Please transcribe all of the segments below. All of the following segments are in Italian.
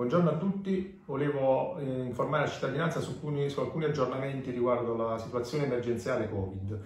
Buongiorno a tutti, volevo eh, informare la cittadinanza su alcuni, su alcuni, aggiornamenti riguardo la situazione emergenziale Covid.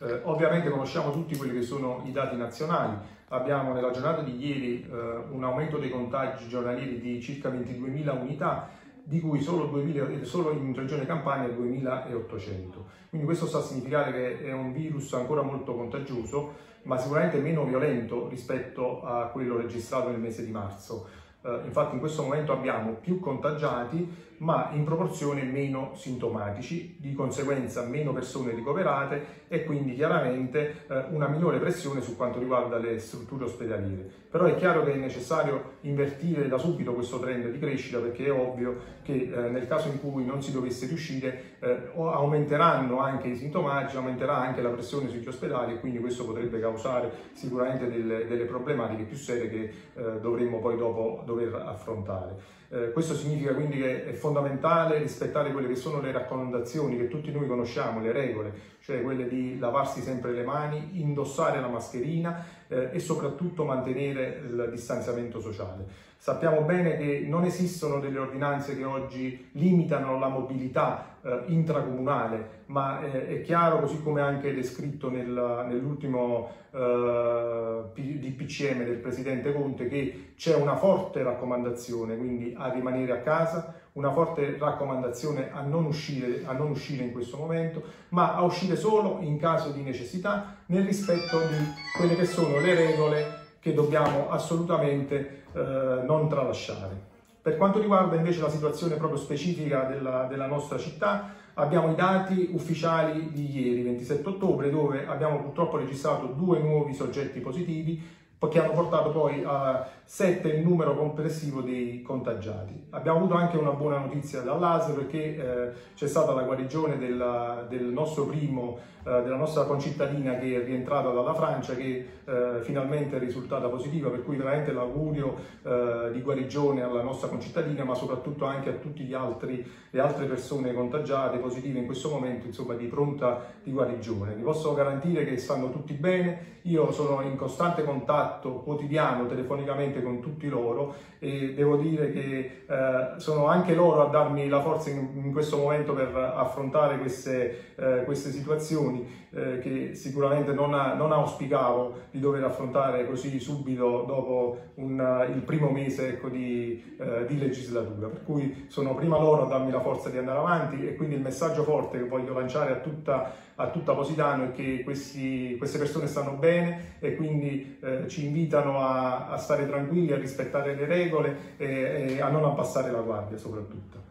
Eh, ovviamente conosciamo tutti quelli che sono i dati nazionali, abbiamo nella giornata di ieri eh, un aumento dei contagi giornalieri di circa 22.000 unità, di cui solo, 2000, solo in regione Campania 2.800. Quindi questo sta a significare che è un virus ancora molto contagioso, ma sicuramente meno violento rispetto a quello registrato nel mese di marzo. Uh, infatti in questo momento abbiamo più contagiati ma in proporzione meno sintomatici, di conseguenza meno persone ricoverate e quindi chiaramente uh, una minore pressione su quanto riguarda le strutture ospedaliere. Però è chiaro che è necessario invertire da subito questo trend di crescita perché è ovvio che uh, nel caso in cui non si dovesse riuscire aumenteranno anche i sintomatici, aumenterà anche la pressione sugli ospedali e quindi questo potrebbe causare sicuramente delle, delle problematiche più serie che dovremmo poi dopo dover affrontare. Eh, questo significa quindi che è fondamentale rispettare quelle che sono le raccomandazioni che tutti noi conosciamo, le regole, cioè quelle di lavarsi sempre le mani, indossare la mascherina eh, e soprattutto mantenere il distanziamento sociale. Sappiamo bene che non esistono delle ordinanze che oggi limitano la mobilità eh, intracomunale, ma eh, è chiaro, così come anche descritto nel, nell'ultimo eh, DPCM del Presidente Conte, che c'è una forte raccomandazione quindi a rimanere a casa, una forte raccomandazione a non, uscire, a non uscire in questo momento, ma a uscire solo in caso di necessità nel rispetto di quelle che sono le regole che dobbiamo assolutamente eh, non tralasciare. Per quanto riguarda invece la situazione proprio specifica della, della nostra città, abbiamo i dati ufficiali di ieri, 27 ottobre, dove abbiamo purtroppo registrato due nuovi soggetti positivi che hanno portato poi a 7 il numero complessivo dei contagiati. Abbiamo avuto anche una buona notizia dall'ASL perché eh, c'è stata la guarigione della, del nostro primo, eh, della nostra concittadina che è rientrata dalla Francia che eh, finalmente è risultata positiva, per cui veramente l'augurio eh, di guarigione alla nostra concittadina ma soprattutto anche a tutte le altre persone contagiate, positive in questo momento, insomma di pronta di guarigione. Vi posso garantire che stanno tutti bene, io sono in costante contatto quotidiano, telefonicamente veramente con tutti loro e devo dire che eh, sono anche loro a darmi la forza in, in questo momento per affrontare queste, eh, queste situazioni eh, che sicuramente non, non, auspicavo di dover affrontare così subito dopo un, il primo mese ecco, di, eh, di legislatura. Per cui sono prima loro a darmi la forza di andare avanti e quindi il messaggio forte che voglio lanciare a tutta, a tutta Positano è che questi, queste persone stanno bene e quindi eh, ci invitano a, a stare tranquilli tranquilli, a rispettare le regole e, e a non abbassare la guardia soprattutto.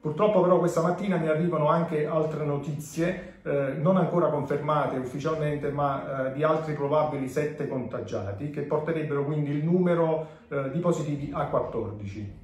Purtroppo però questa mattina mi arrivano anche altre notizie, eh, non ancora confermate ufficialmente, ma eh, di altri probabili 7 contagiati, che porterebbero quindi il numero eh, di positivi a 14.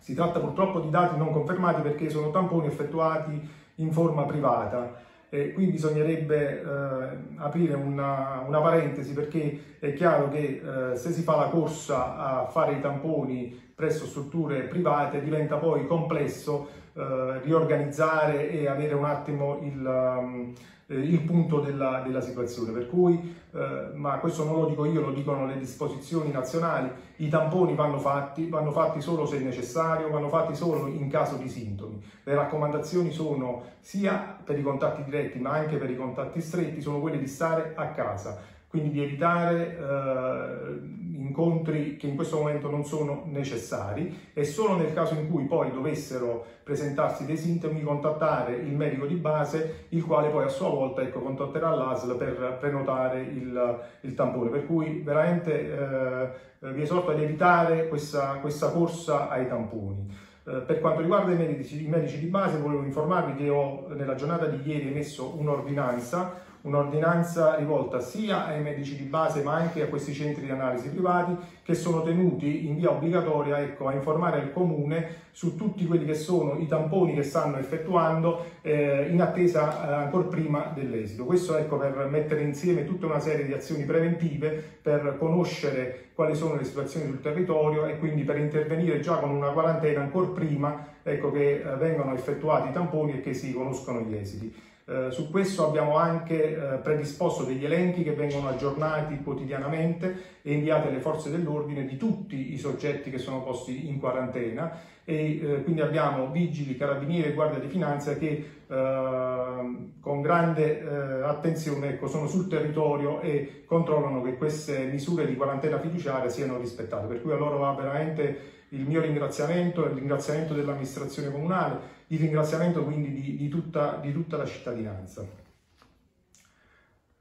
Si tratta purtroppo di dati non confermati perché sono tamponi effettuati in forma privata e qui bisognerebbe eh, aprire una, una, parentesi perché è chiaro che eh, se si fa la corsa a fare i tamponi presso strutture private diventa poi complesso eh, riorganizzare e avere un attimo il, um, il punto della, della, situazione. Per cui, eh, ma questo non lo dico io, lo dicono le disposizioni nazionali, i tamponi vanno fatti, vanno fatti solo se necessario, vanno fatti solo in caso di sintomi. Le raccomandazioni sono sia per i contatti diretti ma anche per i contatti stretti, sono quelle di stare a casa quindi di evitare eh, incontri che in questo momento non sono necessari e solo nel caso in cui poi dovessero presentarsi dei sintomi contattare il medico di base il quale poi a sua volta ecco, contatterà l'ASL per prenotare il, il tampone per cui veramente eh, vi esorto ad evitare questa, questa corsa ai tamponi. Eh, per quanto riguarda i medici, i medici di base volevo informarvi che ho nella giornata di ieri emesso un'ordinanza un'ordinanza rivolta sia ai medici di base ma anche a questi centri di analisi privati che sono tenuti in via obbligatoria ecco, a informare il comune su tutti quelli che sono i tamponi che stanno effettuando eh, in attesa eh, ancora prima dell'esito. Questo ecco, per mettere insieme tutta una serie di azioni preventive per conoscere quali sono le situazioni sul territorio e quindi per intervenire già con una quarantena ancora prima ecco, che eh, vengano effettuati i tamponi e che si conoscono gli esiti. Eh, su questo abbiamo anche eh, predisposto degli elenchi che vengono aggiornati quotidianamente e inviati alle forze dell'ordine di tutti i soggetti che sono posti in quarantena e eh, quindi abbiamo vigili, carabinieri e guardia di finanza che con grande eh, attenzione ecco, sono sul territorio e controllano che queste misure di quarantena fiduciaria siano rispettate. Per cui a loro va veramente il mio ringraziamento il ringraziamento dell'amministrazione comunale, il ringraziamento quindi di, di, tutta, di tutta la cittadinanza.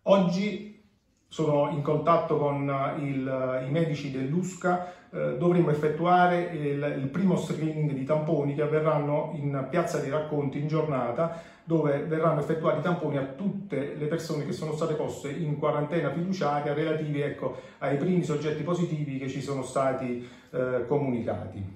Oggi sono in contatto con il, i medici dell'USCA, eh, dovremo effettuare il, il, primo screening di tamponi che avverranno in piazza dei racconti in giornata, dove verranno effettuati tamponi a tutte le persone che sono state poste in quarantena fiduciaria relativi ecco, ai primi soggetti positivi che ci sono stati eh, comunicati.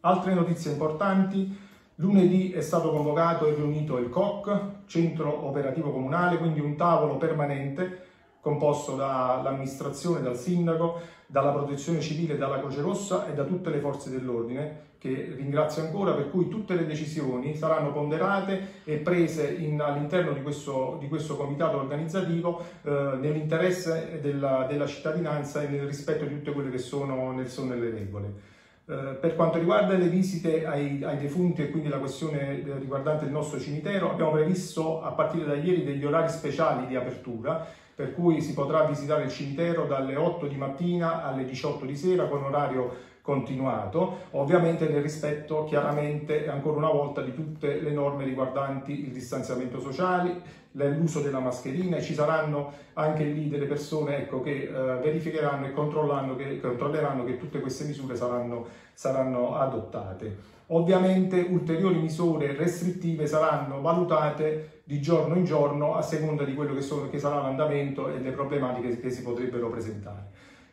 Altre notizie importanti. Lunedì è stato convocato e riunito il COC, Centro Operativo Comunale, quindi un tavolo permanente composto dall'amministrazione, dal sindaco, dalla protezione civile, dalla Croce Rossa e da tutte le forze dell'ordine, che ringrazio ancora, per cui tutte le decisioni saranno ponderate e prese all'interno di di questo, comitato organizzativo eh, nell'interesse della, della, cittadinanza e nel rispetto di tutte quelle che sono, sono nelle regole. Eh, per quanto riguarda le visite ai, ai, defunti e quindi la questione eh, riguardante il nostro cimitero, abbiamo previsto a partire da ieri degli orari speciali di apertura per cui si potrà visitare il cimitero dalle 8 di mattina alle 18 di sera con orario continuato, ovviamente nel rispetto chiaramente ancora una volta di tutte le norme riguardanti il distanziamento sociale, l'uso della mascherina e ci saranno anche lì delle persone ecco, che eh, verificheranno e che, controlleranno che tutte queste misure saranno, saranno adottate. Ovviamente ulteriori misure restrittive saranno valutate di giorno in giorno a seconda di quello che, sono, che sarà l'andamento e le problematiche che si potrebbero presentare.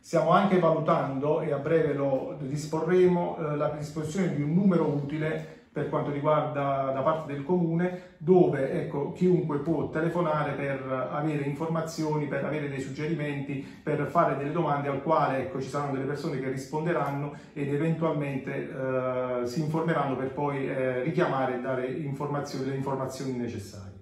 Stiamo anche valutando, e a breve lo disporremo, eh, la predisposizione di un numero utile per quanto riguarda da parte del comune, dove ecco, chiunque può telefonare per avere informazioni, per avere dei suggerimenti, per fare delle domande al quale ecco, ci saranno delle persone che risponderanno ed eventualmente eh, si informeranno per poi eh, richiamare e dare informazioni, le informazioni necessarie.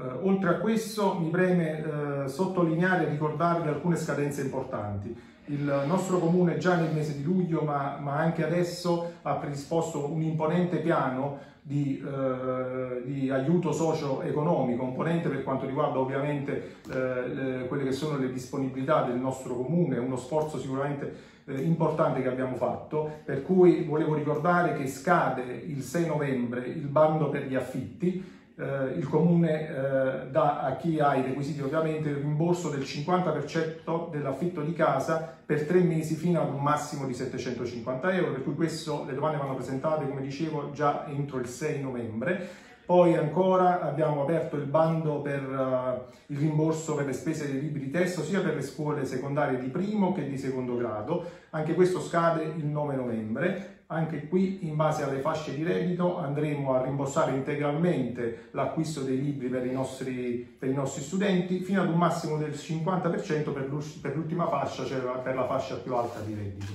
Uh, oltre a questo mi preme uh, sottolineare e ricordarvi alcune scadenze importanti. Il nostro comune già nel mese di luglio, ma, ma anche adesso, ha predisposto un imponente piano di, uh, di aiuto socio-economico, componente per quanto riguarda ovviamente le, quelle che sono le disponibilità del nostro comune, uno sforzo sicuramente importante che abbiamo fatto, per cui volevo ricordare che scade il 6 novembre il bando per gli affitti, eh, il comune eh, dà a chi ha i requisiti ovviamente il rimborso del 50% dell'affitto di casa per tre mesi fino ad un massimo di 750 euro, per cui questo, le domande vanno presentate come dicevo già entro il 6 novembre. Poi ancora abbiamo aperto il bando per uh, il rimborso per le spese dei libri di testo sia per le scuole secondarie di primo che di secondo grado, anche questo scade il 9 novembre. Anche qui, in base alle fasce di reddito, andremo a rimborsare integralmente l'acquisto dei libri per i, nostri, per i nostri studenti fino ad un massimo del 50% per l'ultima fascia, cioè per la fascia più alta di reddito.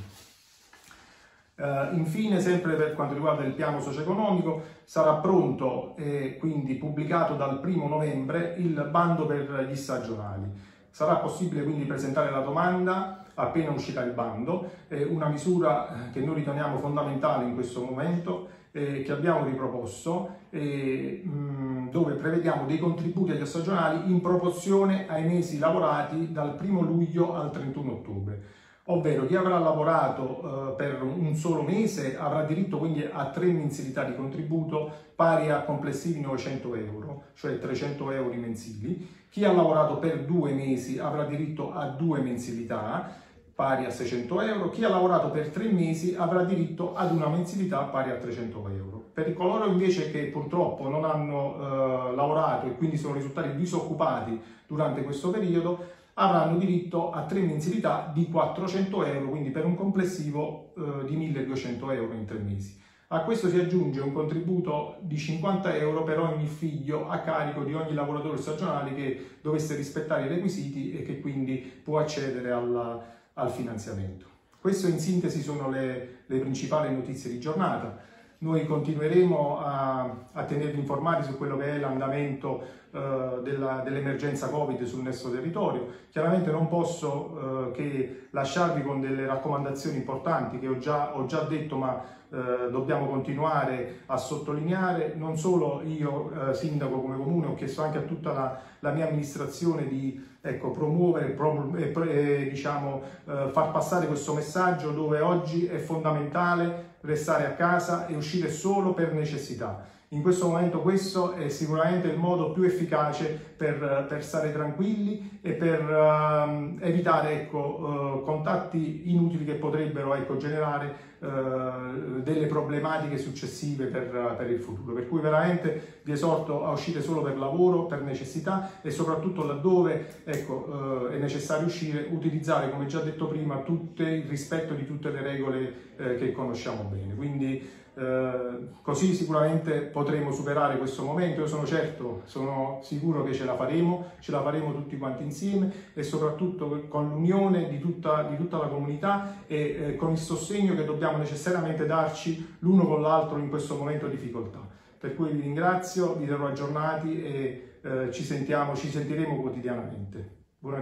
Uh, infine, sempre per quanto riguarda il piano socio-economico, sarà pronto e quindi pubblicato dal primo novembre il bando per gli stagionali. Sarà possibile quindi presentare la domanda appena uscirà il bando, è una misura che noi riteniamo fondamentale in questo momento, eh, che abbiamo riproposto, eh, mh, dove prevediamo dei contributi agli stagionali in proporzione ai mesi lavorati dal 1 luglio al 31 ottobre. Ovvero chi avrà lavorato eh, per un solo mese avrà diritto quindi a tre mensilità di contributo pari a complessivi 900 euro, cioè 300 euro mensili. Chi ha lavorato per due mesi avrà diritto a due mensilità pari a 600 euro, chi ha lavorato per tre mesi avrà diritto ad una mensilità pari a 300 euro. Per coloro invece che purtroppo non hanno eh, lavorato e quindi sono risultati disoccupati durante questo periodo, avranno diritto a tre mensilità di 400 euro, quindi per un complessivo eh, di 1200 euro in tre mesi. A questo si aggiunge un contributo di 50 euro per ogni figlio a carico di ogni lavoratore stagionale che dovesse rispettare i requisiti e che quindi può accedere alla, al finanziamento. Queste in sintesi sono le, le principali notizie di giornata. noi continueremo a, a tenervi informati su quello che è l'andamento eh, dell'emergenza Covid sul nostro territorio. Chiaramente non posso eh, che lasciarvi con delle raccomandazioni importanti che ho già, ho già detto, ma eh, dobbiamo continuare a sottolineare. Non solo io, eh, sindaco come comune, ho chiesto anche a tutta la, la mia amministrazione di ecco, promuovere e eh, diciamo, eh, far passare questo messaggio dove oggi è fondamentale restare a casa e uscire solo per necessità. In questo momento questo è sicuramente il modo più efficace per, per stare tranquilli e per uh, evitare ecco, uh, contatti inutili che potrebbero ecco, generare uh, delle problematiche successive per, per, il futuro. Per cui veramente vi esorto a uscire solo per lavoro, per necessità e soprattutto laddove ecco, è necessario uscire, utilizzare, come già detto prima, tutte, il rispetto di tutte le regole che conosciamo bene. Quindi, eh, così sicuramente potremo superare questo momento. Io sono certo, sono sicuro che ce la faremo, ce la faremo tutti quanti insieme e soprattutto con l'unione di tutta, di tutta la comunità e eh, con il sostegno che dobbiamo necessariamente darci l'uno con l'altro in questo momento di difficoltà. Per cui vi ringrazio, vi terrò aggiornati e eh, ci, sentiamo, ci sentiremo quotidianamente. Buona